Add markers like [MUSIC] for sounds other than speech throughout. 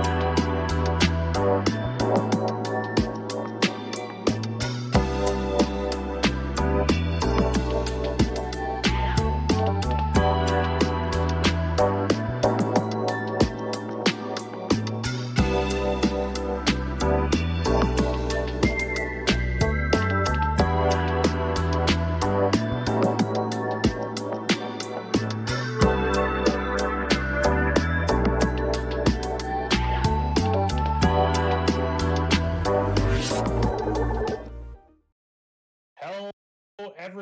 Hello,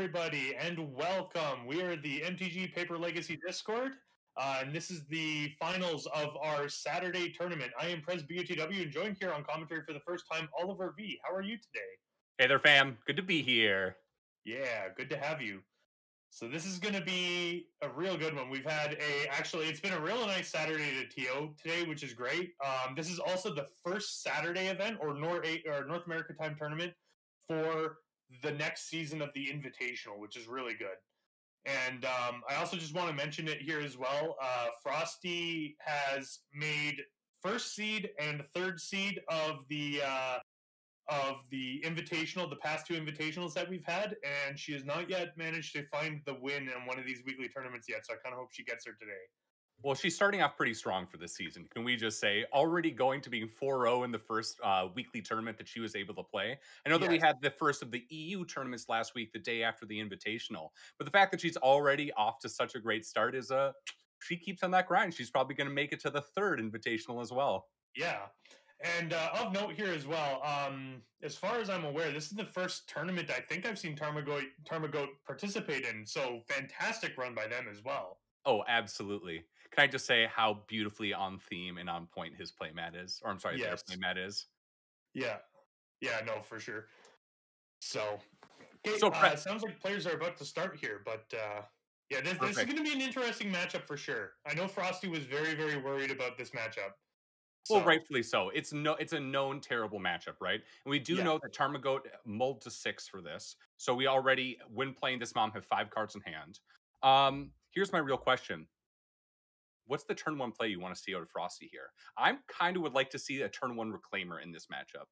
everybody, and welcome. We are the MTG Paper Legacy Discord, uh, and this is the finals of our Saturday tournament. I am Pres BUTW, and joined here on commentary for the first time, Oliver V. How are you today? Hey there, fam. Good to be here. Yeah, good to have you. So this is going to be a real good one. We've had a actually, it's been a real nice Saturday to TO today, which is great. Um, this is also the first Saturday event or North or North America Time tournament for the next season of the Invitational, which is really good. And um, I also just want to mention it here as well. Uh, Frosty has made first seed and third seed of the uh, of the invitational, the past two invitationals that we've had, and she has not yet managed to find the win in one of these weekly tournaments yet. So I kind of hope she gets her today. Well, she's starting off pretty strong for this season. Can we just say already going to being 4-0 in the first uh, weekly tournament that she was able to play? I know that we had the first of the EU tournaments last week, the day after the Invitational, but the fact that she's already off to such a great start is a. she keeps on that grind. She's probably going to make it to the third Invitational as well. Yeah. And uh, of note here as well, um, as far as I'm aware, this is the first tournament I think I've seen Tarmagoat, Tarmagoat participate in. So fantastic run by them as well. Oh, absolutely. Can I just say how beautifully on theme and on point his playmat is? Or I'm sorry, Yes. their playmat is. Yeah. Yeah, no, for sure. So, okay, So, uh, sounds like players are about to start here, but uh, yeah, this, this is going to be an interesting matchup for sure. I know Frosty was very, very worried about this matchup. Well, So, rightfully so. It's no, it's a known terrible matchup, right? And we do Yeah. know that Tarmagoat mulled to six for this, so we already, when playing this mom, have five cards in hand. Um, here's my real question: What's the turn one play you want to see out of Frosty here? I'm kind of would like to see a turn one reclaimer in this matchup.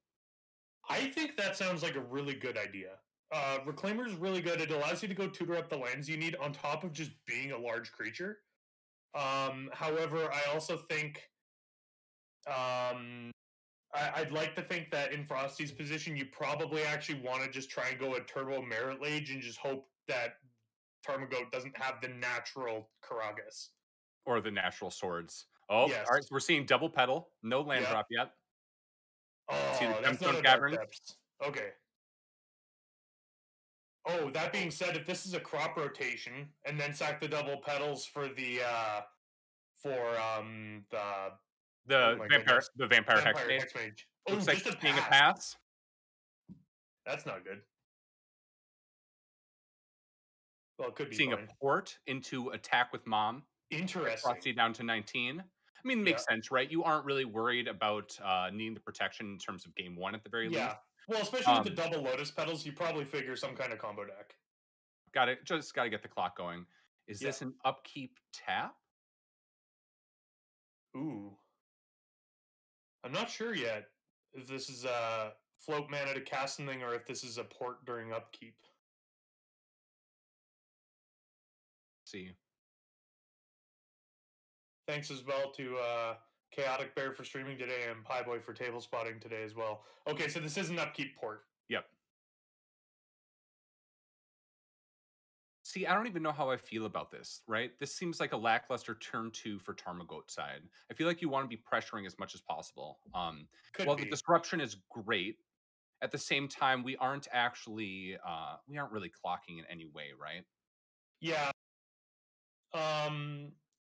I think that sounds like a really good idea. Uh, Reclaimer is really good. It allows you to go tutor up the lands you need on top of just being a large creature. Um, however, I also think um, I, I'd like to think that in Frosty's position, you probably actually want to just try and go a turbo Marit Lage and just hope that Tarmogoat doesn't have the natural Karakas. Or the natural swords. Oh, Yes. all right. So we're seeing double petal, no land Yep. drop yet. Oh, See the that's not Cavern? Okay. Oh, that being said, if this is a crop rotation, and then sack the double petals for the uh for um the The Oh vampire, goodness. the vampire, Vampire hex mage. Hex Mage. Oh, Looks like a being a pass. pass. That's not good. Well, it could be Seeing fine. a port into attack with mom. Interesting. Down to 19. I mean, it makes sense, right? You aren't really worried about uh, needing the protection in terms of game one at the very Yeah. least. Well, especially Um, with the double lotus petals, you probably figure some kind of combo deck. Got it. Just got to get the clock going. Is Yeah. this an upkeep tap? Ooh. I'm not sure yet if this is a float mana to cast something or if this is a port during upkeep. see. Thanks as well to uh, Chaotic Bear for streaming today and Pie Boy for table spotting today as well. Okay, so this is an upkeep port. Yep. See, I don't even know how I feel about this, right? This seems like a lackluster turn two for Tarmogoat side. I feel like you want to be pressuring as much as possible. Um, Could well, be. the disruption is great. At the same time, we aren't actually uh, we aren't really clocking in any way, right? Yeah. Um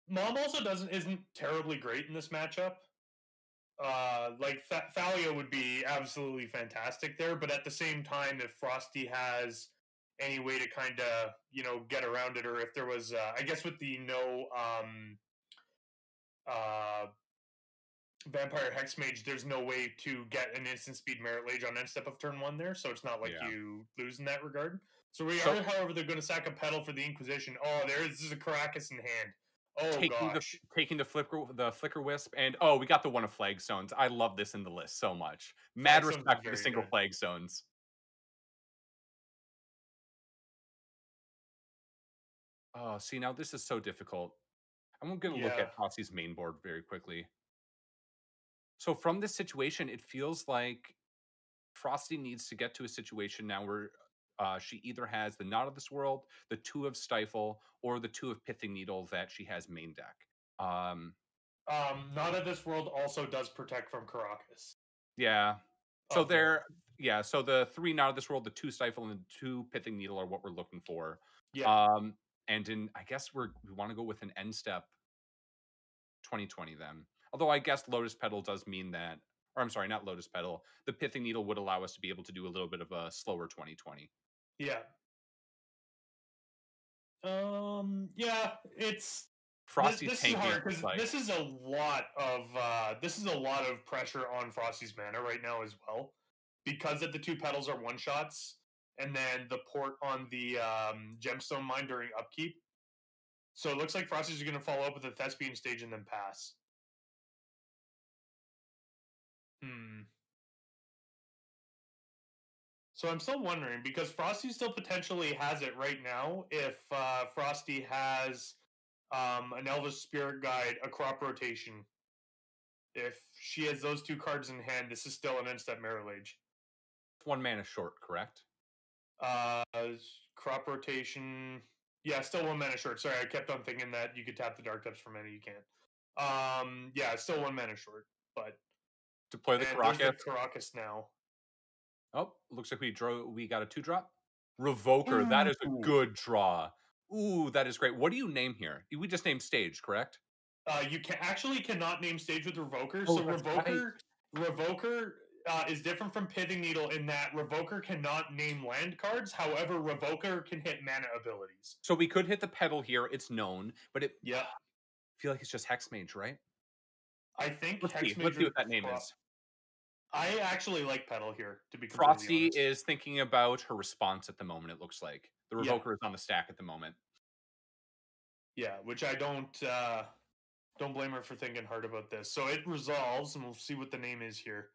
Mom also doesn't isn't terribly great in this matchup. Uh like Fa- Thalia would be absolutely fantastic there, but at the same time if Frosty has any way to kind of, you know, get around it or if there was uh I guess with the no um uh Vampire Hex Mage, there's no way to get an instant speed Marit Lage on end step of turn one there, so it's not like Yeah. you lose in that regard. So we So- are, however, they're going to sack a petal for the Inquisition. Oh, there is, this is a Karakas in hand. Oh taking gosh, the taking the flicker the flicker wisp and oh we got the one of flag stones i love this in the list so much. Mad respect for the single good. flag stones oh see now this is so difficult. I'm gonna look at Frosty's main board very quickly. So from this situation it feels like frosty needs to get to a situation now where uh, she either has the Not of this world, the two of stifle, or the two of pithing needle that she has main deck. Um, um, Not of this world also does protect from Karakas. Yeah. So Of note. they're yeah. So the three Not of this world, the two stifle and the two pithing needle are what we're looking for. yeah, Um, and in I guess we're we want to go with an end step. 2020 then. Although I guess Lotus Petal does mean that, or I'm sorry, not Lotus Petal. The pithing needle would allow us to be able to do a little bit of a slower 2020. Yeah. Um, yeah, it's Frosty's this, this is hard because this is a lot of uh, this is a lot of pressure on Frosty's mana right now as well, because of the two petals are one shots, and then the port on the um, gemstone mine during upkeep. So it looks like Frosty's going to follow up with a thespian stage and then pass. Hmm. So I'm still wondering because Frosty still potentially has it right now. If uh, Frosty has um, an Elvish Spirit Guide, a crop rotation. If she has those two cards in hand, this is still an instant Marit Lage. one mana short, correct? Uh, crop rotation. Yeah, still one mana short. Sorry, I kept on thinking that you could tap the Dark Depths for mana. You can't. Um, yeah, still one mana short. But To play the Karakas. the Karakas now. Oh, looks like we drew. We got a two drop. Revoker. That is a good draw. Ooh, that is great. What do you name here? We just named stage, correct? Uh, you can actually cannot name stage with Revoker. Oh, so Revoker, Revoker uh, is different from Pithing Needle in that Revoker cannot name land cards. However, Revoker can hit mana abilities. So we could hit the petal here. It's known, but it yeah. I feel like it's just hex mage, right? I think Let's Hex see. Let's see what that name is. I actually like Petal here, to be completely Frosty honest. is thinking about her response at the moment. It looks like the Yeah. revoker is on the stack at the moment. Yeah, which I don't uh don't blame her for thinking hard about this. So it resolves, and we'll see what the name is here.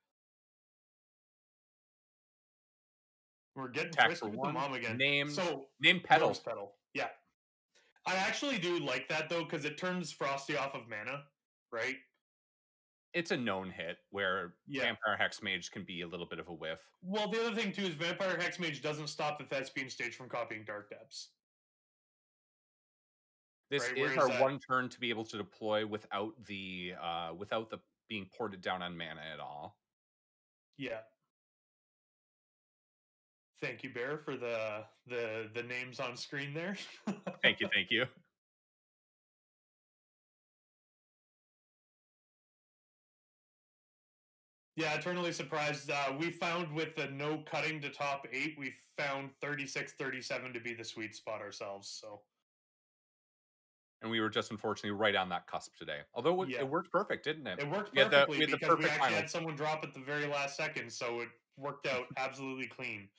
We're getting Attack frisky with the mom again. Name So name petal. Petal. Yeah. I actually do like that though, because it turns Frosty off of mana, right? It's a known hit where Yeah. Vampire Hexmage can be a little bit of a whiff. Well, the other thing too is Vampire Hexmage doesn't stop the Thespian stage from copying Dark Depths. This Right, is whereas our that- one turn to be able to deploy without the uh without the being ported down on mana at all. Yeah. Thank you, Bear, for the the the names on screen there. Thank you, thank you. [LAUGHS] [LAUGHS] Yeah, eternally surprised. Uh, we found with the no cutting to top eight, we found 36 37 to be the sweet spot ourselves. So, And we were just unfortunately right on that cusp today. Although it, Yeah. it worked perfect, didn't it? it worked We the- perfectly we had the because we actually final. had someone drop at the very last second. So, it worked out [LAUGHS] absolutely clean.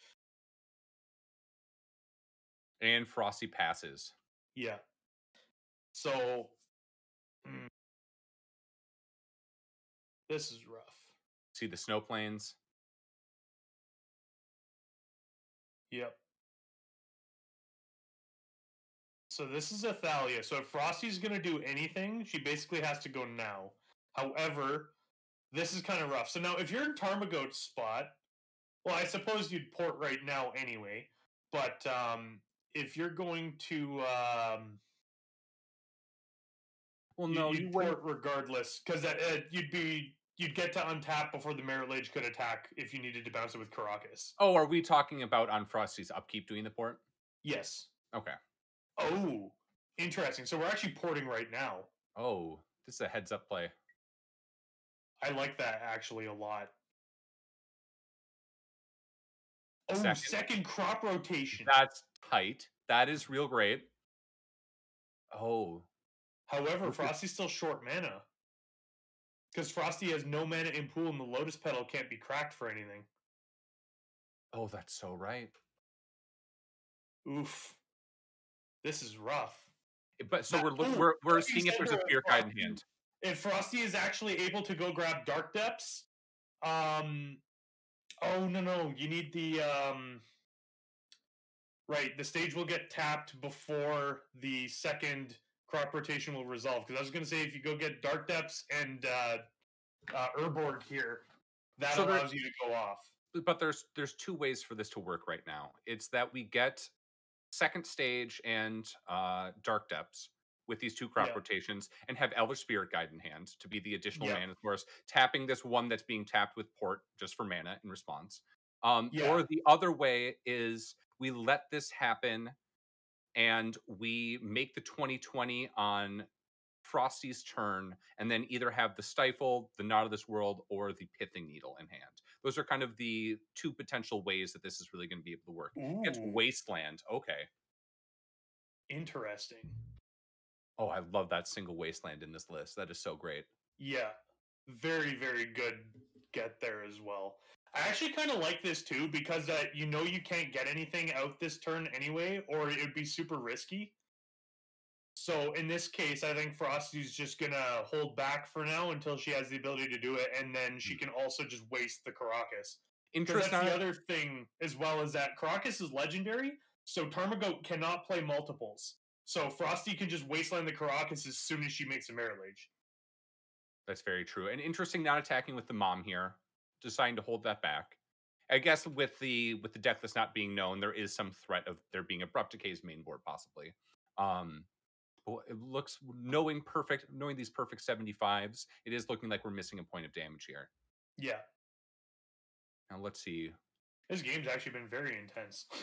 And Frosty passes. Yeah. So, mm, this is rough. See the snow plains. Yep. So this is Athalia. So if Frosty's going to do anything, she basically has to go now. However, this is kind of rough. So now if you're in Tarmagoat's spot, well, I suppose you'd port right now anyway. But um, if you're going to, um, Well, no, you'd you wouldn't. port regardless because uh, you'd be you'd get to untap before the Marit Lage could attack if you needed to bounce it with Karakas. Oh, are we talking about on Frosty's upkeep doing the port? Yes. Okay. Oh, interesting. So we're actually porting right now. Oh, this is a heads up play. I like that actually a lot. Oh, Second. second, crop rotation. That's tight. That is real great. Oh, However, Frosty's still short mana. Because Frosty has no mana in pool and the Lotus Petal can't be cracked for anything. oh, that's so right. Oof. This is rough. But so we're ooh, we're we're seeing if there's a spirit guide in hand. If Frosty is actually able to go grab Dark Depths, um oh no no, you need the um right, the stage will get tapped before the second crop rotation will resolve. Because I was gonna say if you go get Dark Depths and uh uh Urborg here, that So allows you to go off. but there's there's two ways for this to work right now. It's that we get second stage and uh dark depths with these two crop Yeah. rotations and have Elvish Spirit Guide in hand to be the additional Yeah. mana source, tapping this one that's being tapped with port just for mana in response. Um Yeah. or the other way is we let this happen and we make the 2020 on Frosty's turn, and then either have the Stifle, the Not of This World, or the Pithing Needle in hand. Those are kind of the two potential ways that this is really going to be able to work. It's Wasteland. Okay. interesting. Oh, I love that single Wasteland in this list. That is so great. Yeah, very very good get there as well. I actually kind of like this too because uh, you know you can't get anything out this turn anyway, or it would be super risky. So in this case, I think Frosty's just gonna hold back for now until she has the ability to do it, and then she can also just waste the Karakas. Interesting. That's the other thing as well is that Karakas is legendary, so Tarmagoat cannot play multiples. So Frosty can just wasteland the Karakas as soon as she makes a Marit That's very true. And interesting not attacking with the mom here, deciding to hold that back. I guess with the with the deck that's not being known, there is some threat of there being abrupt decay's main board possibly. Um it looks knowing perfect knowing these perfect 75s, it is looking like we're missing a point of damage here. Yeah, Now let's see. this game's actually been very intense. [LAUGHS]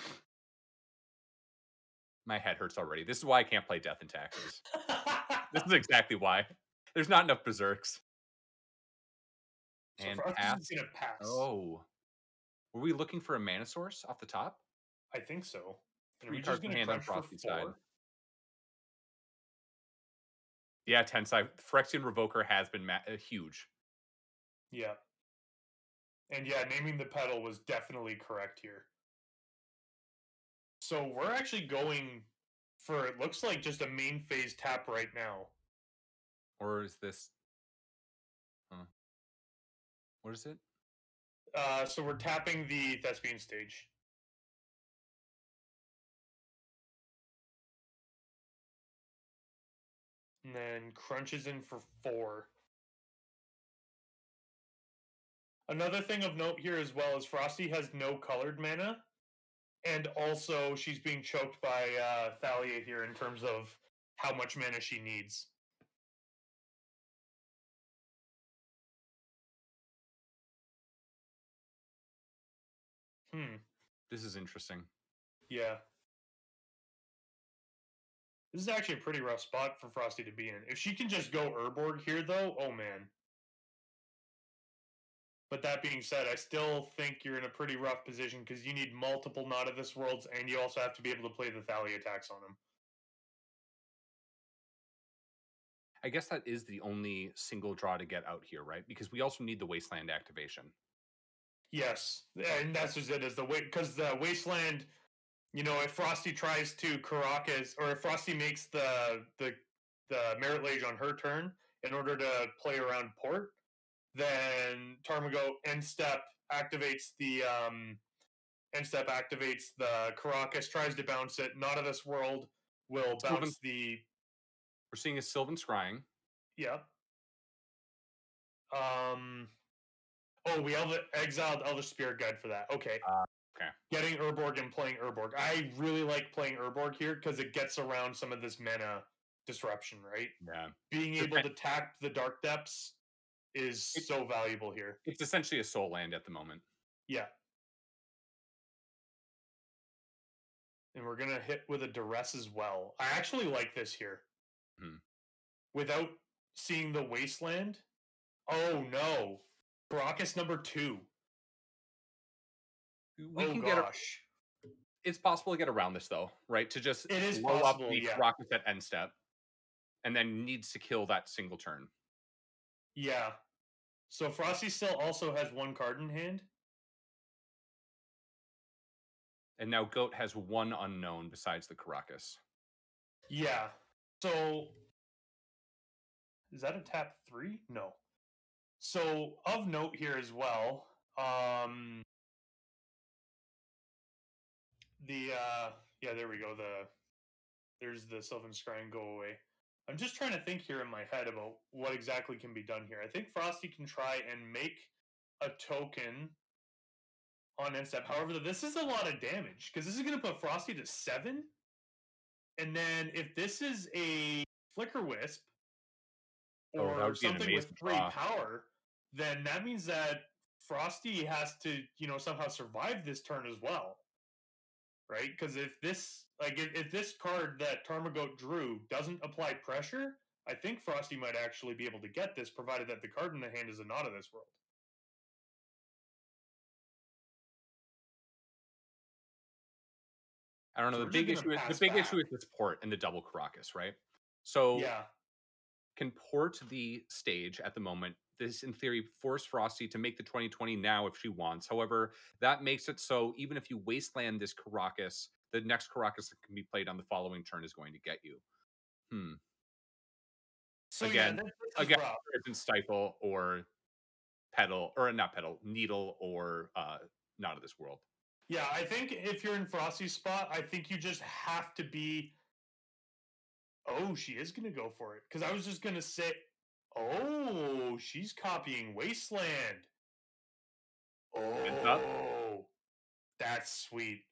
My head hurts already. This is why I can't play Death and Taxes. [LAUGHS] this is exactly why. There's not enough berserks. So And Frosty's pass. just gonna pass. Oh. Were we looking for a mana source off the top? I think so. Three we cards just gonna hand on for side. Yeah, Tensai. Phyrexian Revoker has been ma- uh, huge. Yeah. And yeah, naming the petal was definitely correct here. So we're actually going for it looks like just a main phase tap right now. Or is this. What is it? Uh, so we're tapping the thespian stage. And then crunches in for four. Another thing of note here as well is Frosty has no colored mana, and also she's being choked by uh, Thalia here in terms of how much mana she needs. Hmm. This is interesting. Yeah. This is actually a pretty rough spot for Frosty to be in. If she can just go Urborg here, though, oh man. But that being said, I still think you're in a pretty rough position because you need multiple Not of This Worlds, and you also have to be able to play the Thalia attacks on them. I guess that is the only single draw to get out here, right? Because we also need the Wasteland activation. Yes, and that's just it. Is the way because the Wasteland, you know, if Frosty tries to Karakas or if Frosty makes the the the Marit Lage on her turn in order to play around Port, then Tarmogoat end step activates the um end step activates the Karakas, tries to bounce it. Not of this world will Sylvan- bounce the We're seeing a Sylvan Scrying. yeah. Um. Oh, we exiled Elvish Spirit Guide for that. Okay. Uh, okay. Getting Urborg and playing Urborg. I really like playing Urborg here because it gets around some of this mana disruption, right? Yeah. Being able to tap the Dark Depths is so valuable here. It's essentially a soul land at the moment. Yeah. And we're gonna hit with a duress as well. I actually like this here. Hmm. Without seeing the wasteland. Oh no. Karakas number two. We oh can get a, it's possible to get around this though, right? To just It is blow possible, up the yeah. Karakas at end step, and then needs to kill that single turn. Yeah. So Frosty still also has one card in hand. And now Goat has one unknown besides the Karakas. Yeah. So is that a tap three? No. So of note here as well, um the uh yeah, there we go. The there's the Sylvan Scrying go away. I'm just trying to think here in my head about what exactly can be done here. I think Frosty can try and make a token on end step. However, this is a lot of damage because this is going to put Frosty to seven. And then if this is a Flicker Wisp Oh, that or would be an something with three draw. power, then that means that Frosty has to, you know, somehow survive this turn as well. Right? Because if this like if, if this card that Tarmogoat drew doesn't apply pressure, I think Frosty might actually be able to get this, provided that the card in the hand is a not of this world. I don't know. So the big issue is the big issue is this port and the double Karakas, right? So yeah. can port the stage at the moment. This, in theory, force Frosty to make the 2020 now if she wants. However, that makes it so even if you wasteland this Karakas, the next Karakas that can be played on the following turn is going to get you. Hmm. So Again- yeah, this, Again, rough. it's in Stifle or Petal, or not Petal, Needle, or uh, Not of This World. Yeah, I think if you're in Frosty's spot, I think you just have to be. Oh, she is going to go for it. Because I was just going to say, oh, she's copying Wasteland. Oh, that's sweet.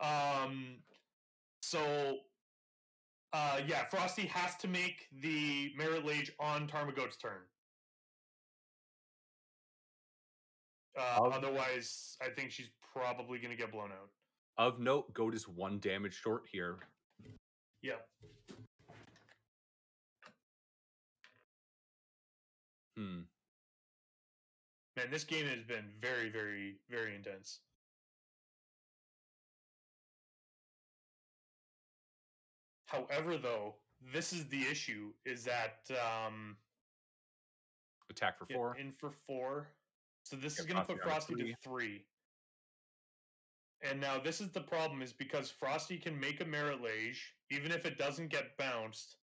Um, so, uh, yeah, Frosty has to make the Marit Lage on Tarmogoat's turn. Uh, Of- otherwise, I think she's probably going to get blown out. Of note, Goat is one damage short here. Yeah. Hmm. Man, this game has been very, very, very intense. However, though, this is the issue: is that um, Attack for four. in for four. So this is going to put Frosty Frosty to three. And now this is the problem: is because Frosty can make a Marit Lage, even if it doesn't get bounced.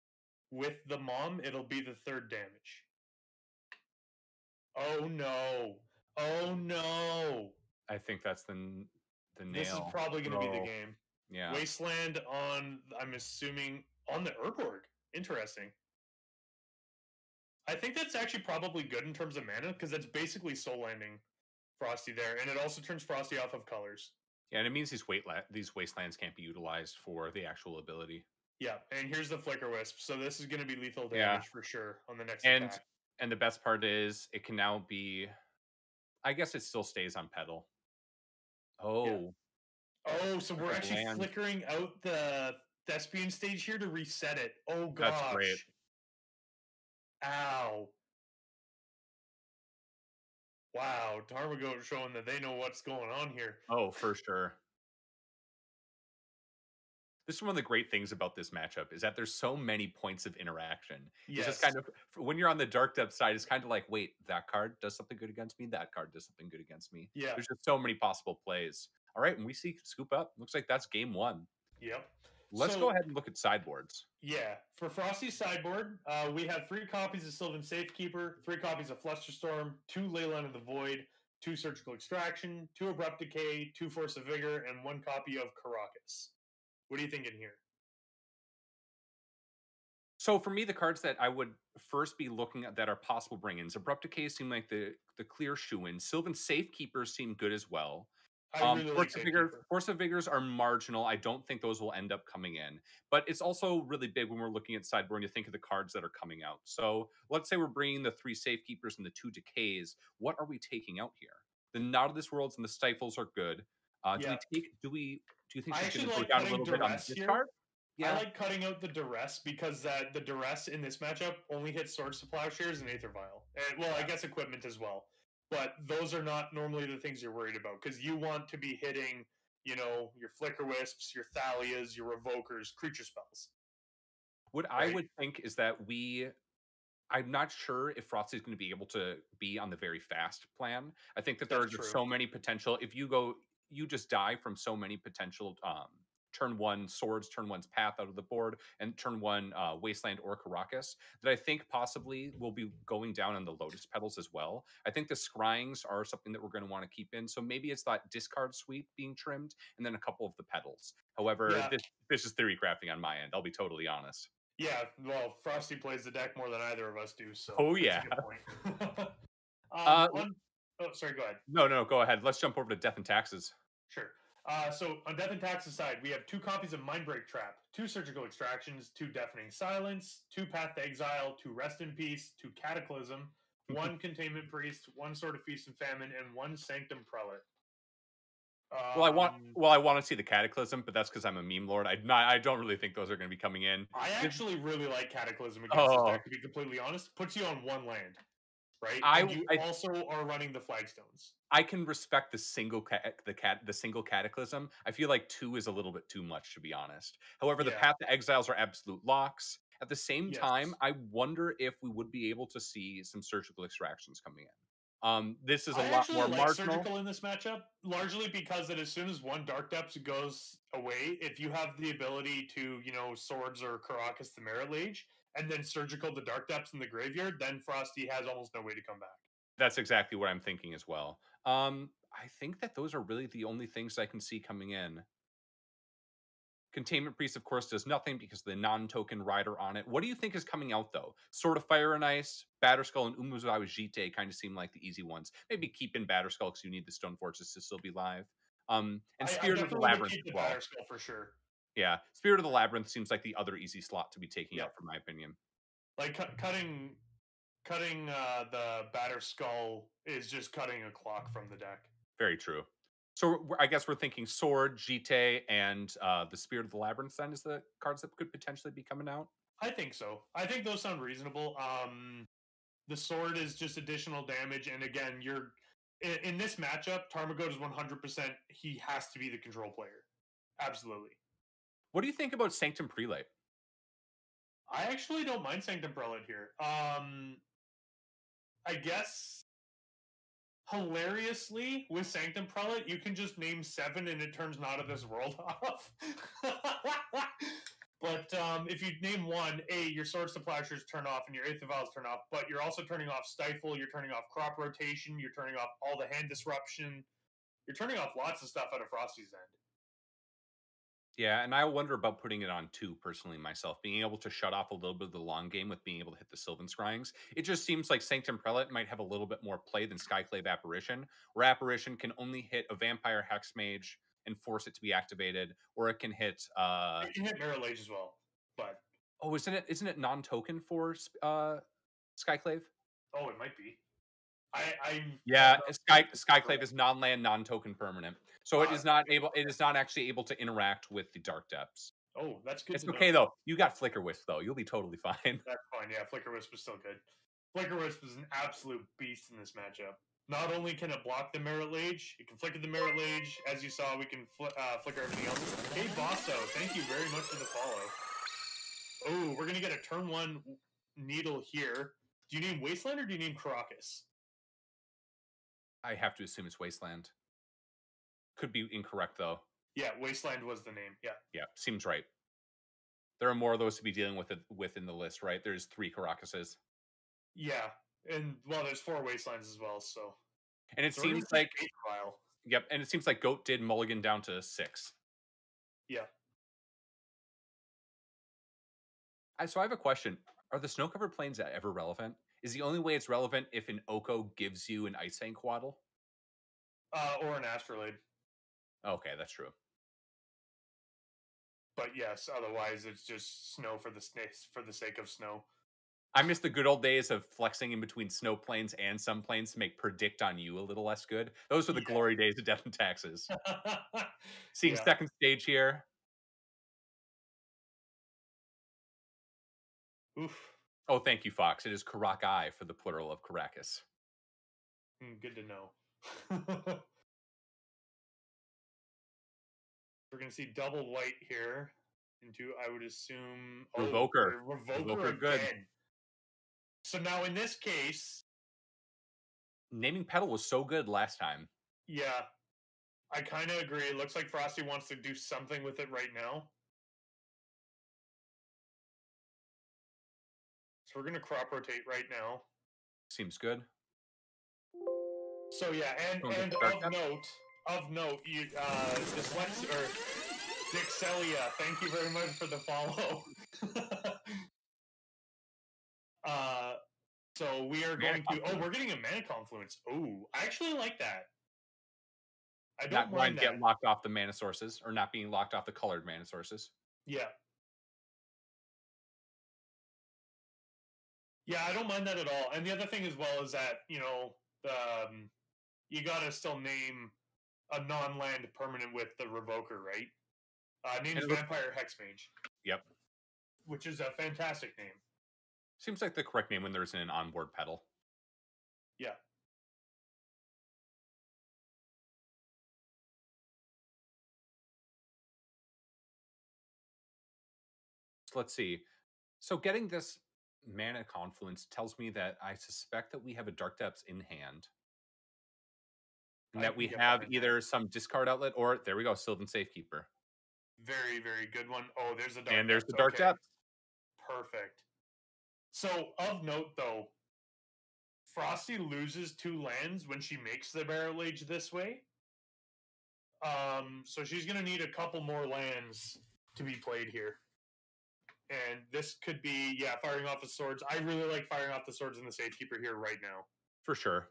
With the mom, it'll be the third damage. Oh no! Oh no! I think that's the the nail. This is probably going to be the game. yeah. Wasteland on, I'm assuming, on the Urborg. Interesting. I think that's actually probably good in terms of mana because that's basically soul landing Frosty there, and it also turns Frosty off of colors. Yeah, and it means these weight these wastelands can't be utilized for the actual ability. Yeah, and here's the flicker wisp. So this is going to be lethal damage Yeah. for sure on the next And attack. And the best part is it can now be I guess it still stays on petal. Oh, Oh, so we're actually land. flickering out the thespian stage here to reset it. Oh gosh. That's great. Ow. Wow, Tarmago showing that they know what's going on here. oh, for sure. This is one of the great things about this matchup is that there's so many points of interaction. Yes. It's just kind of when you're on the dark depth side, it's kind of like, wait, that card does something good against me. That card does something good against me. Yeah. There's just so many possible plays. All right, and we see scoop up. Looks like that's game one. Yep. Let's So- go ahead and look at sideboards. Yeah, for Frosty's sideboard, uh, we have three copies of Sylvan Safekeeper, three copies of Flusterstorm, two Leyline of the Void, two Surgical Extraction, two Abrupt Decay, two Force of Vigor, and one copy of Karakas. What are you thinking here? So for me, the cards that I would first be looking at that are possible bring-ins, Abrupt Decay seem like the the clear shoe-in. Sylvan Safekeepers seem good as well. Um, really like Force, of Vigor, Force of Vigors are marginal. I don't think those will end up coming in. But it's also really big when we're looking at sideboard and you think of the cards that are coming out. So let's say we're bringing the three Safekeepers and the two Decays. What are we taking out here? The Not of This Worlds and the Stifles are good. Uh, do Yeah. we take? Do we? Do you think I we actually like down a little bit on Duress this here. card? I like cutting out the duress because that the duress in this matchup only hits swords to plowshares and aether vial. And, well, I guess equipment as well. But those are not normally the things you're worried about because you want to be hitting, you know, your flicker wisps, your thalias, your revokers, creature spells. What I would think is that we I'm not sure if Frosty's going to be able to be on the very fast plan. I think that there That's are just true. so many potential. If you go, you just die from so many potential um, turn one swords, turn one's path out of the board, and turn one uh, wasteland or Karakas that I think possibly will be going down on the lotus petals as well. I think the scryings are something that we're going to want to keep in. So maybe it's that discard sweep being trimmed, and then a couple of the petals. However, Yeah. this this is theory crafting on my end. I'll be totally honest. Yeah, well, Frosty plays the deck more than either of us do. So Oh, yeah. [LAUGHS] [LAUGHS] um, Uh, on- oh, sorry. Go ahead. No, no, go ahead. Let's jump over to death and taxes. Sure. Uh, so on Death and Taxes side, we have two copies of Mindbreak Trap, two Surgical Extractions, two Deafening Silence, two Path to Exile, two Rest in Peace, two Cataclysm, one Containment Priest, one Sword of Feast and Famine, and one Sanctum Prelate. Well, I want Um, well, I want to see the cataclysm, but that's because I'm a meme lord. I not, I don't really think those are going to be coming in. I actually really like Cataclysm against this Oh. deck, to be completely honest. Puts you on one land, right? I- and you I- also are running the Flagstones. I can respect the single ca- the cat the single cataclysm. I feel like two is a little bit too much to be honest. However, the path to exiles are absolute locks. At the same time, I wonder if we would be able to see some surgical extractions coming in. Um, this is a I lot more like marginal. surgical in this matchup, largely because that as soon as one dark depth goes away, if you have the ability to, you know, swords or Karakas the Marit Lage, and then surgical the dark depths in the graveyard, then Frosty has almost no way to come back. That's exactly what I'm thinking as well. Um, I think that those are really the only things I can see coming in. Containment Priest, of course, does nothing because the non-token rider on it. What do you think is coming out though? Sword of Fire and Ice, Batterskull, and Umezawa Jitte kind of seem like the easy ones. Maybe keep in Batterskull because you need the Stone Fortress to still be live. Um, and I- I of the Labyrinth keep as the well. Batterskull for sure. Yeah, Spirit of the Labyrinth seems like the other easy slot to be taking Yeah. out, from my opinion. Like cut, cutting, cutting uh, the Batterskull is just cutting a clock from the deck. Very true. So I guess we're thinking Sword, Jitte, and uh, the Spirit of the Labyrinth then is the cards that could potentially be coming out. I think so. I think those sound reasonable. Um, the sword is just additional damage, and again, you're in, in this matchup. Tarmagoat is one hundred percent. He has to be the control player. Absolutely. What do you think about Sanctum Prelate? I actually don't mind Sanctum Prelate here. Um, I guess hilariously with Sanctum Prelate, you can just name seven and it turns not of this world [LAUGHS] off. but um, if you name one, a your swords to plowshares turn off and your eighth of turn off, but you're also turning off stifle, you're turning off crop rotation, you're turning off all the hand disruption, you're turning off lots of stuff out of Frosty's end. Yeah, and I wonder about putting it on two personally myself, being able to shut off a little bit of the long game with being able to hit the Sylvan Scryings. It just seems like Sanctum Prelate might have a little bit more play than Skyclave Apparition, where Apparition can only hit a Vampire Hex Mage and force it to be activated, or it can hit. uh It can hit Marit Lage as well, but Oh, isn't it? Isn't it non-token for uh Skyclave? oh, it might be. I, I Yeah, don't. Sky Skyclave is non-land, non-token permanent, so it Ah, not able. It is not actually able to interact with the Dark Depths. Oh, that's good. It's okay know. though. You got Flicker Wisp though. You'll be totally [LAUGHS] fine. That's fine. Yeah, Flicker Wisp is still good. Flicker Wisp is an absolute beast in this matchup. Not only can it block the Marit Lage, it can flicker the Marit Lage. As you saw, we can fl- uh, flicker everything else. Hey, Bosso, thank you very much for the follow. Oh, we're gonna get a turn one needle here. Do you name Wasteland or do you name Karakas? I have to assume it's Wasteland. Could be incorrect though. Yeah, Wasteland was the name. Yeah. Yeah, seems right. There are more of those to be dealing with it within the list, right? There's three Karakases, Yeah. And well, there's four Wastelands as well, so. and it so seems like yep, and it seems like Goat did mulligan down to six. Yeah. I, so I have a question: Are the snow-covered plains ever relevant? Is the only way it's relevant if an Oko gives you an Ice Tank Waddle? Uh, or an Astrolabe. Okay, that's true. But yes, otherwise it's just snow for the for the sake of snow. I miss the good old days of flexing in between snow planes and some planes to make predict on you a little less good. Those were the Yeah. glory days of death and taxes. [LAUGHS] Seeing Yeah. second stage here. Oof. Oh, thank you, Fox. It is Karakai for the plural of Karakas. Mm, Good to know. [LAUGHS] We're gonna see double white here into I would assume oh, Revoker. Revoker, Revoker, good. So now in this case, Naming petal was so good last time. yeah, I kind of agree. It looks like Frosty wants to do something with it right now. We're gonna crop rotate right now. Seems good. So yeah, and and of note, of note, you uh dyslex or Dixelia, thank you very much for the follow. [LAUGHS] uh so we are going to oh we're getting a mana confluence. Oh, I actually like that. I don't Not going mind to get locked off the mana sources, or not being locked off the colored mana sources. Yeah. Yeah, I don't mind that at all. And the other thing as well is that, you know, um, you got to still name a non land permanent with the Revoker, right? Uh, it looks- Vampire Hexmage, Yep. which is a fantastic name. Seems like the correct name when there isn't an onboard petal. Yeah. So let's see. So getting this mana confluence tells me that I suspect that we have a dark depths in hand. And that we have either some discard outlet or there we go, Sylvan Safekeeper. Very, very good one. Oh, there's a dark and there's the dark Okay. depths. Perfect. So, of note though, Frosty loses two lands when she makes the Marit Lage this way. Um, so she's gonna need a couple more lands to be played here. And this could be, yeah, firing off the swords. I really like firing off the swords in the safekeeper here right now. For sure.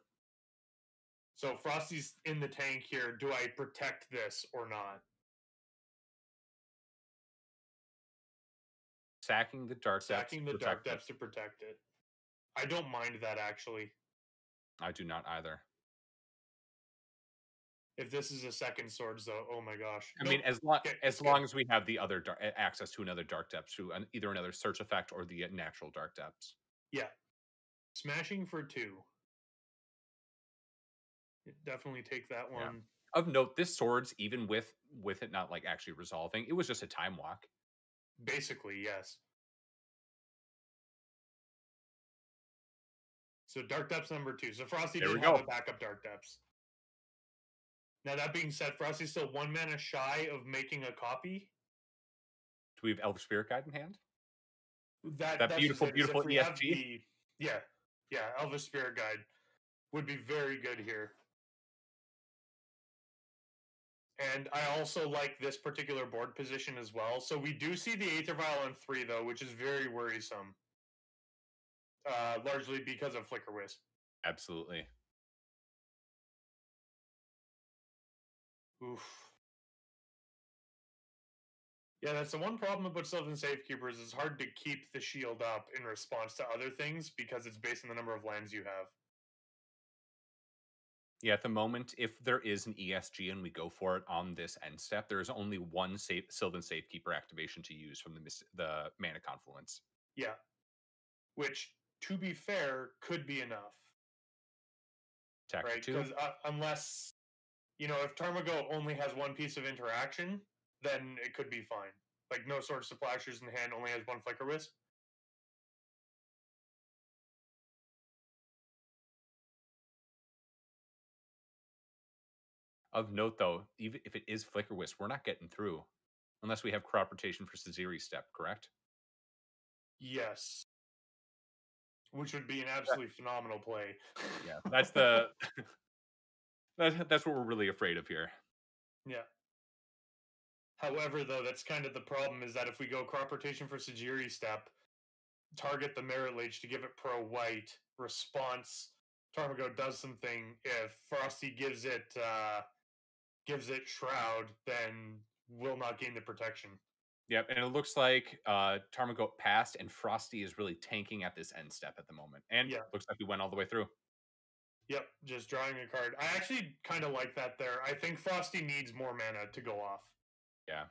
So Frosty's in the tank here. Do I protect this or not? Sacking the dark Sacking the dark protect it. depths to protect it. I don't mind that actually. I do not either. If this is a second swords, though, oh my gosh! I mean, as long Okay, as long as we have the other dar- a- access to another dark depths through an, either another search effect or the uh, natural dark depths. yeah, smashing for two. Definitely take that Yeah. one. Of note, this swords even with with it not like actually resolving, it was just a time walk. Basically, yes. So dark depths number two. So Frosty There did we have a backup dark depths. Now that being said, Frosty's still one mana shy of making a copy. Do we have Elvish Spirit Guide in hand? That, That beautiful, just it, is if beautiful ESG. the- yeah, yeah. Elvish Spirit Guide would be very good here. And I also like this particular board position as well. So we do see the Aether Vial on three, though, which is very worrisome. Uh, largely because of Flicker Wisp. Absolutely. Oof. Yeah, that's the one problem about Sylvan Safekeepers. It's hard to keep the shield up in response to other things because it's based on the number of lands you have. Yeah, at the moment, if there is an ESG and we go for it on this end step, there is only one safe Sylvan Safekeeper activation to use from the mis- the Mana Confluence. Yeah. Which, to be fair, could be enough, Attack right? Because uh, unless, you know, if Tarmogoat only has one piece of interaction, then it could be fine. Like no Swords of Plowshares in hand, only has one Flicker Wisp. Of note, though, even if it is Flicker Wisp, we're not getting through unless we have crop rotation for Sejiri Steppe, correct? Yes. Which would be an absolutely phenomenal play. Yeah, that's the [LAUGHS] [LAUGHS] that, that's what we're really afraid of here. Yeah. However, though, that's kind of the problem is that if we go crop rotation for Sejiri Steppe, target the Marit Lage to give it pro white, response, Tarmogoat does something. If Frosty gives it uh gives it shroud, then will not gain the protection. Yep, and it looks like uh Tarmogoat passed, and Frosty is really tanking at this end step at the moment. And Yeah. looks like we went all the way through. Yep, just drawing a card. I actually kind of like that there. I think Frosty needs more mana to go off. Yeah.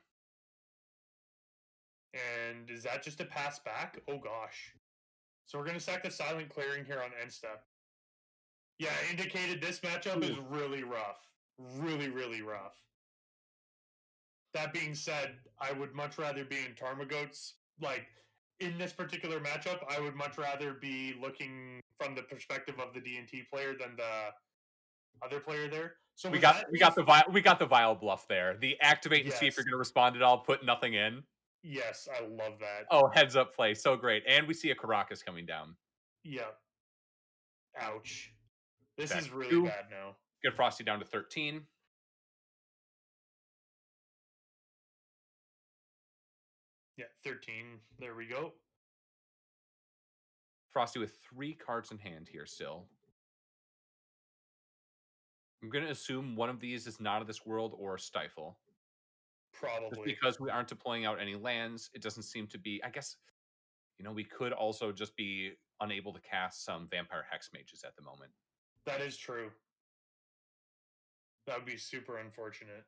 And is that just a pass back? Oh gosh. So we're gonna sack the silent clearing here on end step. Yeah, indicated this matchup is really rough. Really, really rough. That being said, I would much rather be in Tarmogoats. Like in this particular matchup, I would much rather be looking from the perspective of the D and T player than the other player there. So We got we got the vial we got the vial bluff there. The activate and see if you're gonna respond at all, put nothing in. Yes, I love that. Oh, heads up play, so great. And we see a Karakas coming down. Yeah. Ouch. This Back is really two. bad now. Get Frosty down to 13. Yeah, 13. There we go. Frosty with three cards in hand here still. I'm gonna assume one of these is not of this world or stifle. Just Probably. because we aren't deploying out any lands, it doesn't seem to be. I guess, you know, we could also just be unable to cast some vampire hex mages at the moment. That is true. That would be super unfortunate.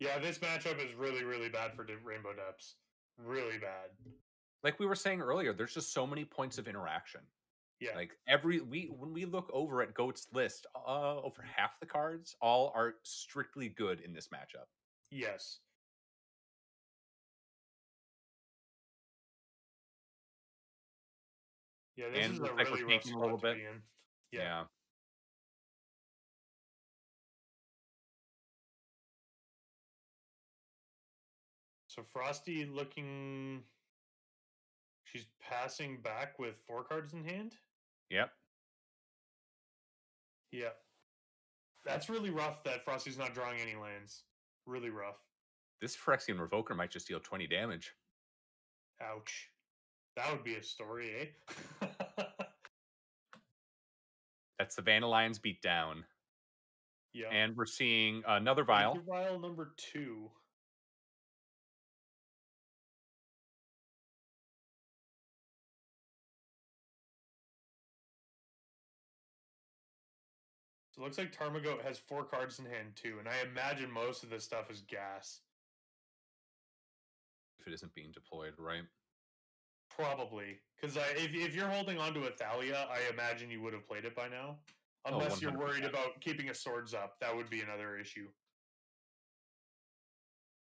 Yeah, this matchup is really, really bad for Rainbow Depths. Really bad. Like we were saying earlier, there's just so many points of interaction. Yeah. Like every we when we look over at Goat's list, uh, over half the cards all are strictly good in this matchup. yes. Yeah, this And is a like really rough tanking a little spot bit. Yeah. Yeah. So Frosty looking. She's passing back with four cards in hand. Yep. Yeah. That's really rough that Frosty's not drawing any lands. Really rough. This Phyrexian Revoker might just deal 20 damage. Ouch. That would be a story, eh? [LAUGHS] That's the Lions beat down. yeah. And we're seeing another vial. Vial number two. So it looks like Tarmagoat has four cards in hand too, and I imagine most of this stuff is gas. If it isn't being deployed, right? Probably, because if if you're holding on to a Thalia, I imagine you would have played it by now. Oh, Unless you're worried about keeping a swords up, that would be another issue.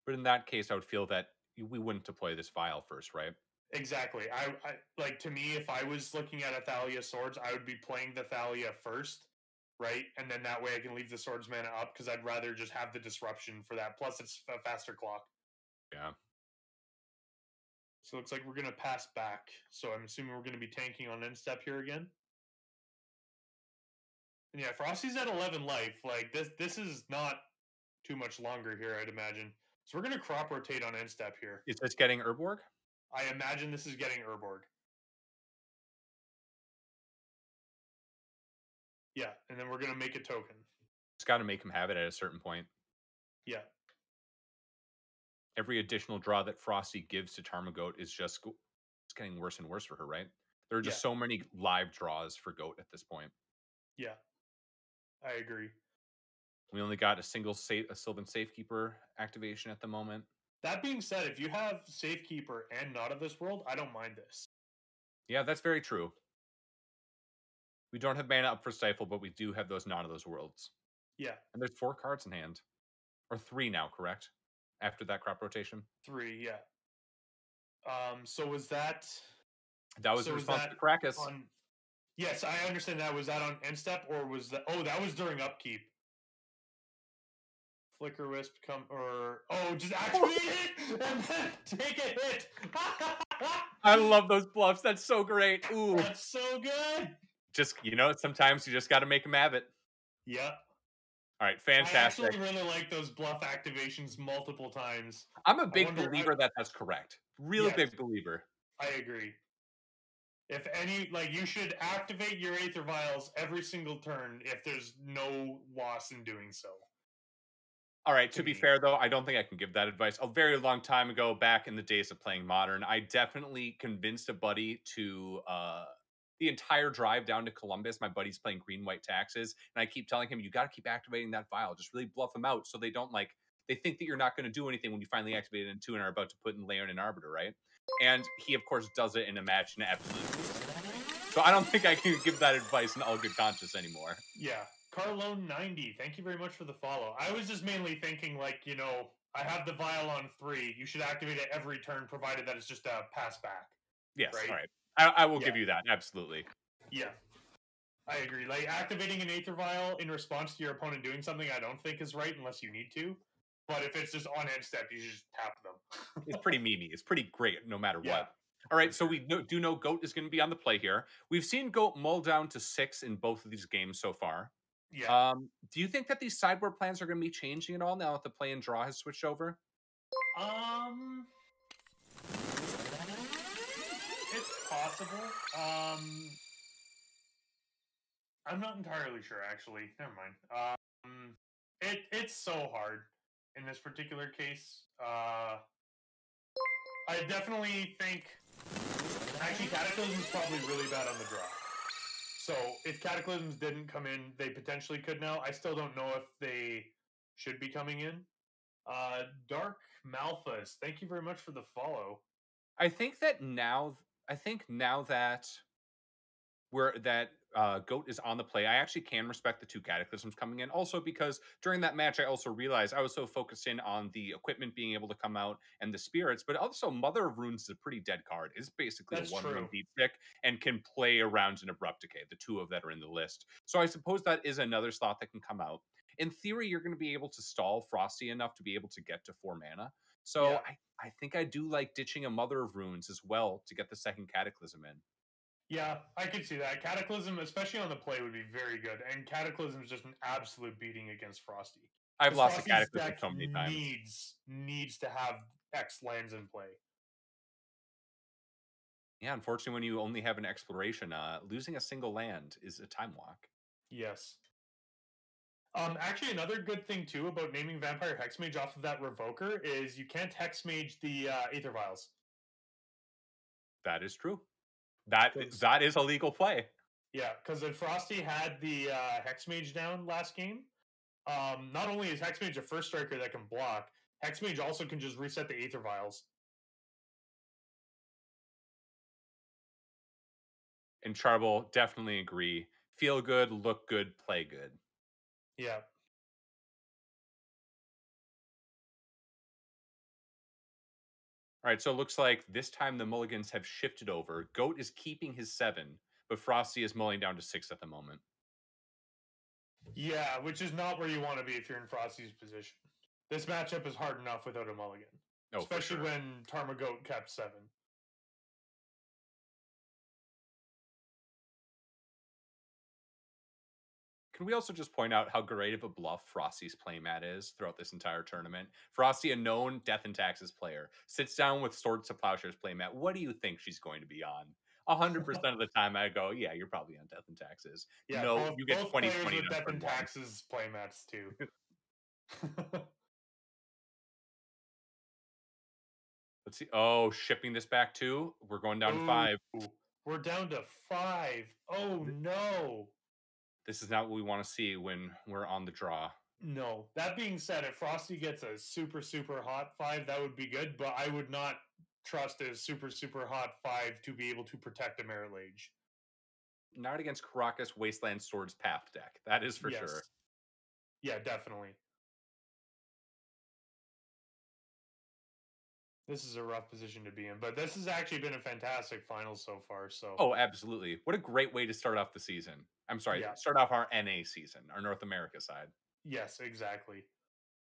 But in that case, I would feel that we wouldn't deploy this vial first, right? Exactly. I, I like to me, if I was looking at a Thalia swords, I would be playing the Thalia first, right? And then that way I can leave the swords mana up because I'd rather just have the disruption for that. Plus, it's a faster clock. Yeah. So it looks like we're gonna pass back. So I'm assuming we're gonna be tanking on end step here again. And yeah, Frosty's at 11 life. Like this, this is not too much longer here, I'd imagine. So we're gonna crop rotate on end step here. Is this getting Urborg? I imagine this is getting Urborg. Yeah, and then we're gonna make a token. It's got to make him have it at a certain point. Yeah, Every additional draw that Frosty gives to Tarmogoat is just it's getting worse and worse for her, right? There are just Yeah. so many live draws for Goat at this point. yeah, I agree. We only got a single safe, a Sylvan Safekeeper activation at the moment. That being said, if you have Safekeeper and Not of This World, I don't mind this. Yeah, that's very true. We don't have mana up for Stifle, but we do have those none of those worlds. Yeah, And there's four cards in hand. Or three now, correct? After that crop rotation. three. Yeah. Um. So was that That was So the response that to Karakas. on? Yes, I understand that. Was that on end step or was that? Oh, that was during upkeep. Flicker Wisp come or oh, just activate [LAUGHS] it [LAUGHS] and then take a hit. [LAUGHS] I love those bluffs. That's so great. Ooh. That's so good. Just you know, sometimes you just gotta make them have it. Yep. All right, fantastic. I actually really like those bluff activations multiple times. I'm a big I- believer that that's correct. Really Yes. big believer. I agree. If any, like, you should activate your Aether Vials every single turn if there's no loss in doing so. All right, to to be me. fair though, I don't think I can give that advice. A very long time ago, back in the days of playing modern, I definitely convinced a buddy to uh the entire drive down to Columbus. My buddy's playing green white taxes, and I keep telling him, you got to keep activating that file. Just really bluff them out so they don't like they think that you're not going to do anything when you finally activate it in two and are about to put in Leonin Arbiter, right? And he, of course, does it in a match and absolutely. So I don't think I can give that advice in all good conscience anymore. Yeah. Carlone 90, thank you very much for the follow. I was just mainly thinking, like, you know, I have the vial on three. You should activate it every turn, provided that it's just a pass back. Yes, Right. all right. I, I will give you that absolutely. Yeah. I agree. Like, activating an Aether Vial in response to your opponent doing something I don't think is right unless you need to. But if it's just on end step, you just tap them. [LAUGHS] It's pretty memey. It's pretty great no matter Yeah, what. All right, so we do know Goat is going to be on the play here. We've seen Goat mull down to six in both of these games so far. Yeah. Um, do you think that these sideboard plans are going to be changing at all now that the play and draw has switched over? Um, possible. Um, I'm not entirely sure. Actually, never mind. Um, it it's so hard in this particular case. Uh, I definitely think actually Cataclysm is probably really bad on the draw. So if Cataclysms didn't come in, they potentially could now. I still don't know if they should be coming in. Uh, Dark Malphas, thank you very much for the follow. I think that now, I think now that we're that uh, Goat is on the play, I actually can respect the two Cataclysms coming in. Also, because during that match, I also realized I was so focused in on the equipment being able to come out and the spirits, but also Mother of Runes is a pretty dead card. It's basically That's a one true. deep stick and can play around an Abrupt Decay, the two of that are in the list. So I suppose that is another slot that can come out. In theory, you're going to be able to stall Frosty enough to be able to get to four mana. So Yeah. I, I think I do like ditching a Mother of Runes as well to get the second Cataclysm in. Yeah, I could see that. Cataclysm, especially on the play, would be very good. And Cataclysm is just an absolute beating against Frosty. I've lost a Frosty's Cataclysm deck so many times. Needs needs to have X lands in play. Yeah, unfortunately, when you only have an exploration, uh, losing a single land is a time walk. Yes. Um, actually, another good thing too about naming Vampire Hexmage off of that Revoker is you can't Hexmage the uh, Aether Vials. That is true. That that is a legal play. Yeah, because if Frosty had the uh, Hexmage down last game, um, not only is Hexmage a first striker that can block, Hexmage also can just reset the Aether Vials. And Charbel definitely agree. Feel good, look good, play good. Yeah. All right, so it looks like this time the Mulligans have shifted over. Goat is keeping his seven, but Frosty is mulling down to six at the moment. Yeah, which is not where you want to be if you're in Frosty's position. This matchup is hard enough without a mulligan, Oh, especially sure. when Tarmogoat kept seven. Can we also just point out how great of a bluff Frosty's playmat is throughout this entire tournament? Frosty, a known Death and Taxes player, sits down with Swords to Plowshares playmat. What do you think she's going to be on? hundred [LAUGHS] percent of the time, I go, "Yeah, you're probably on Death and Taxes." Yeah, no, both, you get twenty players twenty with Death and Taxes playmats too. [LAUGHS] Let's see. Oh, shipping this back too. We're going down to five. We're down to five. Oh no. This is not what we want to see when we're on the draw. No. That being said, if Frosty gets a super, super hot five, that would be good, but I would not trust a super, super hot five to be able to protect a Marit Lage. Not against Karakas Wasteland Swords Path deck. That is for Yes. sure. Yeah, definitely. This is a rough position to be in, but this has actually been a fantastic final so far. So, Oh, absolutely. What a great way to start off the season. I'm sorry, Yeah. start off our NA season, our North America side. Yes, exactly.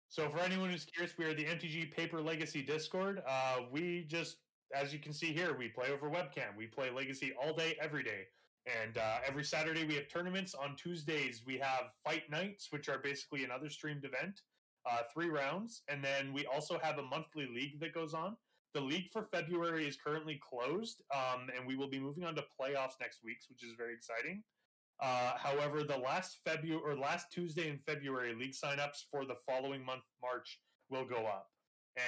So for anyone who's curious, we are the MTG Paper Legacy Discord. Uh, we just, as you can see here, we play over webcam. We play Legacy all day, every day. And uh, every Saturday we have tournaments. On Tuesdays we have fight nights, which are basically another streamed event, uh, three rounds, and then we also have a monthly league that goes on. The league for February is currently closed, um, and we will be moving on to playoffs next week, which is very exciting. Uh, however, the last February or last Tuesday in February, league signups for the following month, March, will go up.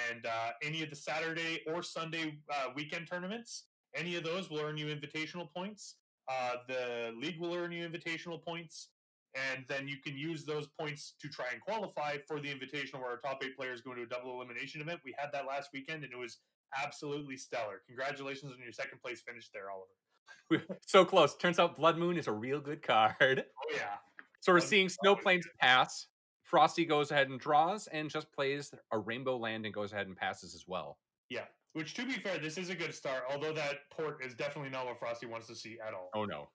And uh, any of the Saturday or Sunday uh, weekend tournaments, any of those will earn you invitational points. Uh, the league will earn you invitational points, and then you can use those points to try and qualify for the invitational where our top eight players go to a double elimination event. We had that last weekend, and it was absolutely stellar. Congratulations on your second place finish there, Oliver. [LAUGHS] so close. Turns out Blood Moon is a real good card. [LAUGHS] Oh yeah. So we're Blood seeing Snow good. pass. Frosty goes ahead and draws and just plays a rainbow land and goes ahead and passes as well. Yeah. Which, to be fair, this is a good start. Although that port is definitely not what Frosty wants to see at all. Oh no.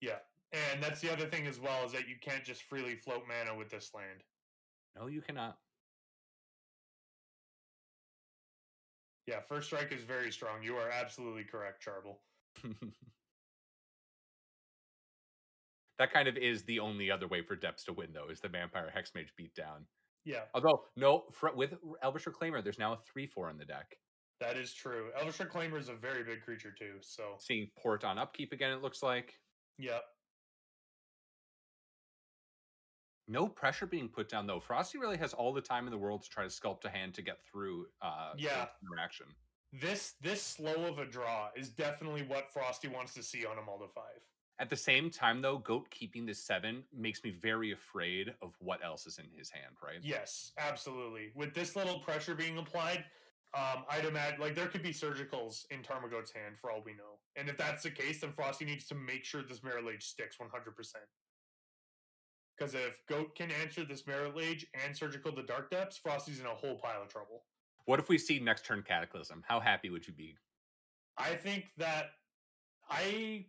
Yeah. And that's the other thing as well is that you can't just freely float mana with this land. No, you cannot. Yeah, first strike is very strong. You are absolutely correct, Charble. [LAUGHS] that kind of is the only other way for Depths to win, though, is the Vampire Hexmage beatdown. Yeah, Although, no, fr- with Elvish Reclaimer, there's now a 3 4 in the deck. that is true. Elvish Reclaimer is a very big creature too. So, Seeing Port on upkeep again, it looks like. Yeah. No pressure being put down, though. Frosty really has all the time in the world to try to sculpt a hand to get through uh, Yeah. interaction. This this slow of a draw is definitely what Frosty wants to see on a Mulda 5. At the same time, though, Goat keeping the seven makes me very afraid of what else is in his hand, right? Yes, absolutely. With this little pressure being applied, um, I'd imagine like there could be surgicals in Tarmogoat's hand for all we know. And if that's the case, then Frosty needs to make sure this Marit Lage sticks 100%. Because if Goat can answer this Marit Lage and surgical the Dark Depths, Frosty's in a whole pile of trouble. What if we see next turn Cataclysm? How happy would you be? I think that I,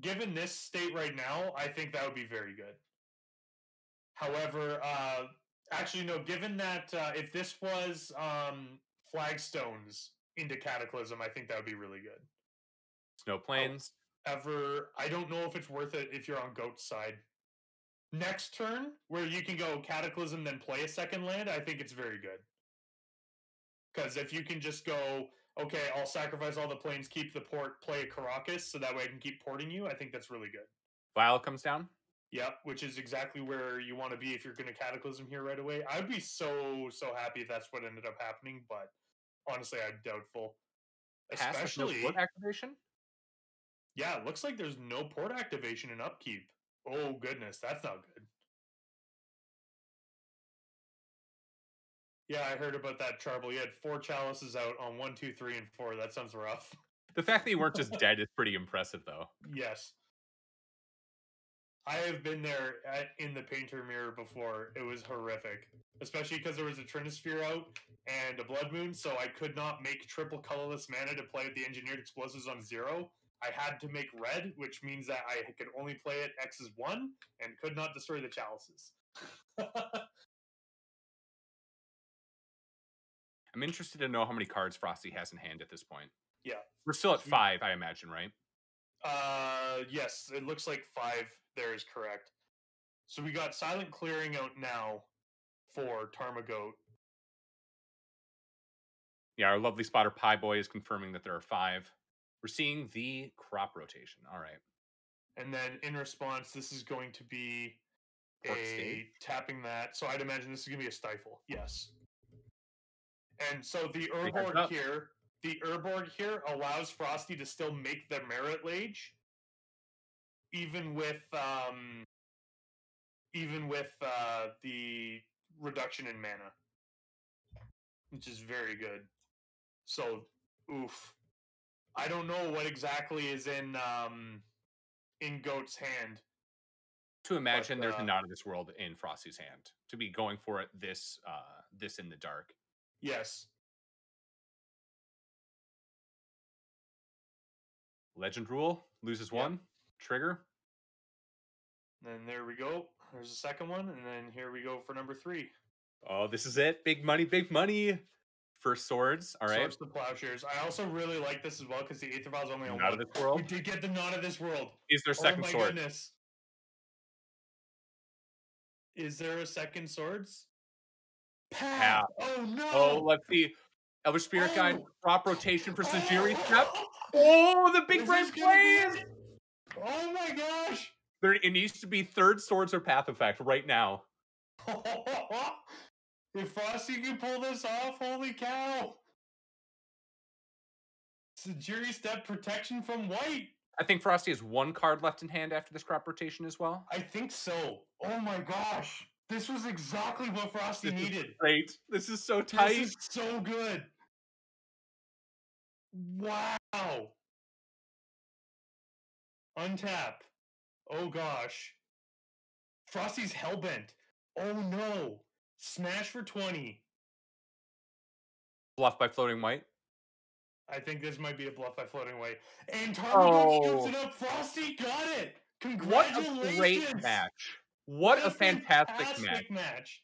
given this state right now, I think that would be very good. However, uh, actually, no. Given that uh, if this was um, flagstones into Cataclysm, I think that would be really good. Snow Plains? Ever, I don't know if it's worth it if you're on Goat's side. Next turn, where you can go Cataclysm, then play a second land, I think it's very good. Because if you can just go, okay, I'll sacrifice all the Plains, keep the port, play a Karakas, so that way I can keep porting you, I think that's really good. Vial comes down? Yep, which is exactly where you want to be if you're going to Cataclysm here right away. I'd be so, so happy if that's what ended up happening, but honestly, I'm doubtful. Pass with no Especially, port activation? yeah, it looks like there's no port activation and upkeep. Oh, goodness, that's not good. Yeah, I heard about that, Charble. You had four chalices out on one, two, three, and four. That sounds rough. The fact that you weren't just [LAUGHS] dead is pretty impressive, though. Yes. I have been there at, in the painter mirror before. It was horrific, especially because there was a Trinisphere out and a Blood Moon, so I could not make triple colorless mana to play with the Engineered Explosives on zero. I had to make red, which means that I could only play it X is one and could not destroy the chalices. [LAUGHS] I'm interested to know how many cards Frosty has in hand at this point. Yeah. We're still at five, I imagine, right? Uh, yes, it looks like five there is correct. So we got silent clearing out now for Tarmogoat. Yeah, our lovely spotter Pie Boy is confirming that there are five. We're seeing the crop rotation. All right. And then in response, this is going to be a state. tapping that. So I'd imagine this is going to be a stifle. Yes. And so the Urborg here, the Urborg here allows Frosty to still make the Marit Lage, even with um, even with uh, the reduction in mana, which is very good. So, oof. I don't know what exactly is in um, in Goat's hand. To imagine there's uh, a not of this world in Frosty's hand to be going for it this uh this in the dark. Yes. Legend rule loses Yep. one trigger. And there we go. There's a second one, and then here we go for number three. Oh, this is it. Big money, big money. for swords. All right. Swords to plowshares. I also really like this as well because the Aether Vial is only on Not of this world. We did get the not of this world. Is there oh second oh my sword? goodness. Is there a second swords? Path. Path. Oh no. Oh, let's see. Elvish Spirit Guide, Oh. crop rotation for Sejiri [LAUGHS] Oh. step. Oh, the big brain this gonna be plays. Oh my gosh. There, it needs to be third swords or path effect right now. [LAUGHS] if Frosty can pull this off, holy cow! Sejiri Steppe protection from white. I think Frosty has one card left in hand after this crop rotation as well. I think so. Oh my gosh. This was exactly what Frosty This is needed. Great. This is so This tight. is so good. Wow. Untap. Oh gosh. Frosty's hellbent. Oh no. Smash for 20. Bluff by floating white. I think this might be a bluff by floating away. And Tarmogoat Oh. it up. Frosty got it. Congratulations. What a great match. What a fantastic match. match.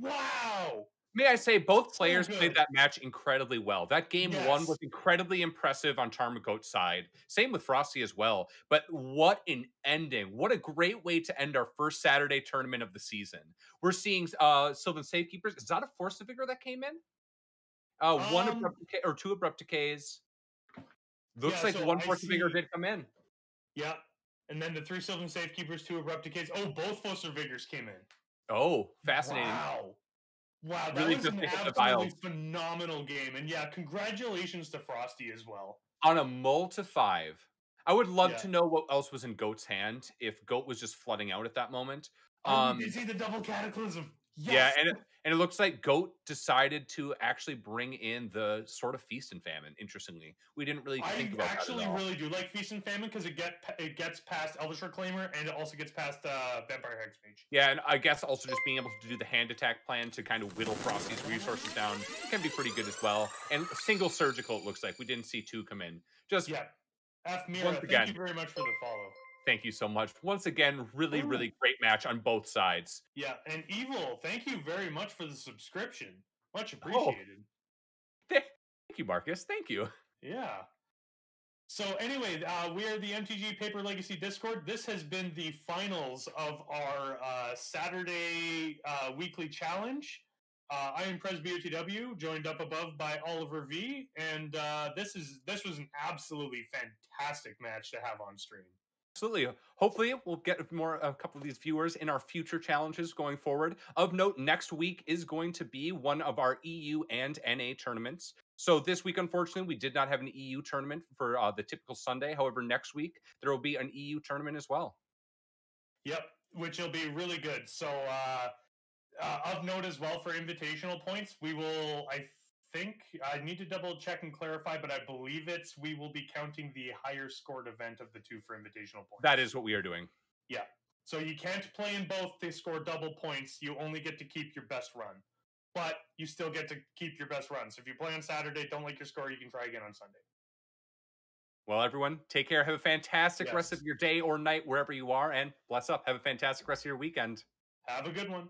Wow. May I say, both So players played that match incredibly well. That game one was incredibly impressive on Tarmogoat's side. Same with Frosty as well. But what an ending. What a great way to end our first Saturday tournament of the season. We're seeing uh Sylvan Safekeepers. Is that a Force of Vigor that came in? Uh one Um, abrupt decay or two abrupt decays. Looks Yeah, like so one Force of Vigor did come in. Yeah. And then the three Sylvan Safekeepers, two Abrupt Decays. Oh, both Force of Vigors came in. Oh, fascinating. Wow. Wow, that Really was an to hit the absolutely phenomenal game. And yeah, congratulations to Frosty as well. on a mull to five. I would love Yeah. to know what else was in Goat's hand if Goat was just flooding out at that moment. Oh, Um, did see the double cataclysm. Yes. Yeah, and it, and it looks like Goat decided to actually bring in the Sword of Feast and Famine. Interestingly, we didn't really think I about actually that at all. really do like Feast and Famine because it get it gets past Elvish Reclaimer and it also gets past uh, Vampire Hexmage. Yeah, and I guess also just being able to do the hand attack plan to kind of whittle Frosty's resources down can be pretty good as well. And single surgical, it looks like we didn't see two come in. Just Yeah. F Mira, thank again. you very much for the follow. Thank you so much once again. Really, really great match on both sides. Yeah, and Evil, thank you very much for the subscription. Much Oh. appreciated. Thank you, Marcus. Thank you. [LAUGHS] Yeah. So anyway, uh, we are the MTG Paper Legacy Discord. This has been the finals of our uh, Saturday uh, weekly challenge. Uh, I am Pres BOTW, joined up above by Oliver V, and uh, this is this was an absolutely fantastic match to have on stream. Absolutely. Hopefully, we'll get more a couple of these viewers in our future challenges going forward. Of note, next week is going to be one of our EU and NA tournaments. So this week, unfortunately, we did not have an EU tournament for uh, the typical Sunday. However, next week there will be an EU tournament as well. Yep, which will be really good. So, uh, uh, of note as well for invitational points, we will. I think I need to double check and clarify, but I believe it's we will be counting the higher scored event of the two for invitational points. That is what we are doing. Yeah. So you can't play in both. to score double points. You only get to keep your best run, but you still get to keep your best run. So if you play on Saturday, don't like your score, you can try again on Sunday. Well, everyone, take care. Have a fantastic rest of your day or night wherever you are, and bless up. Have a fantastic rest of your weekend. Have a good one.